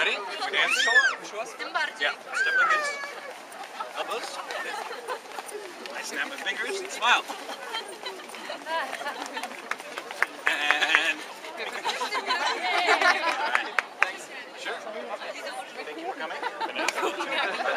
Ready? Dance show us. Tym bardziej. Yeah. Step like this. Elbows. I snap my fingers and smile. And... Right. Thanks. Sure. Thank you for coming.